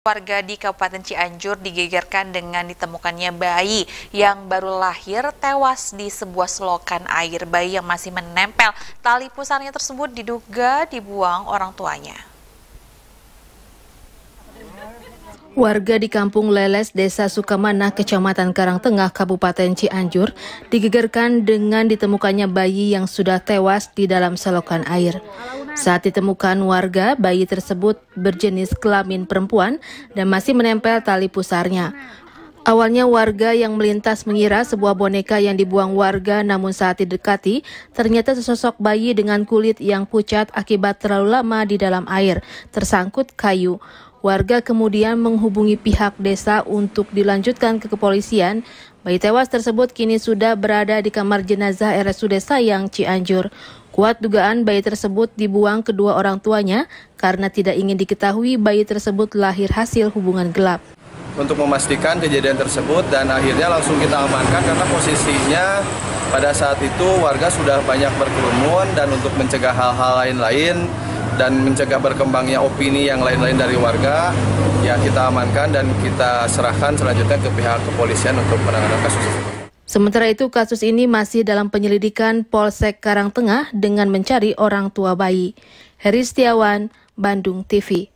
Warga di Kabupaten Cianjur digegerkan dengan ditemukannya bayi yang baru lahir tewas di sebuah selokan air. Bayi yang masih menempel tali pusarnya tersebut diduga dibuang orang tuanya. Warga di Kampung Leles, Desa Sukamana, Kecamatan Karangtengah, Kabupaten Cianjur, digegerkan dengan ditemukannya bayi yang sudah tewas di dalam selokan air. Saat ditemukan warga, bayi tersebut berjenis kelamin perempuan dan masih menempel tali pusarnya. Awalnya warga yang melintas mengira sebuah boneka yang dibuang warga namun saat didekati ternyata sesosok bayi dengan kulit yang pucat akibat terlalu lama di dalam air, tersangkut kayu. Warga kemudian menghubungi pihak desa untuk dilanjutkan ke kepolisian. Bayi tewas tersebut kini sudah berada di kamar jenazah RSUD Sayang Cianjur. Kuat dugaan bayi tersebut dibuang kedua orang tuanya karena tidak ingin diketahui bayi tersebut lahir hasil hubungan gelap. Untuk memastikan kejadian tersebut dan akhirnya langsung kita amankan karena posisinya pada saat itu warga sudah banyak berkerumun dan untuk mencegah hal-hal lain-lain dan mencegah berkembangnya opini yang lain-lain dari warga ya kita amankan dan kita serahkan selanjutnya ke pihak kepolisian untuk penanganan kasus tersebut. Sementara itu kasus ini masih dalam penyelidikan Polsek Karangtengah dengan mencari orang tua bayi. Heri Setiawan, Bandung TV.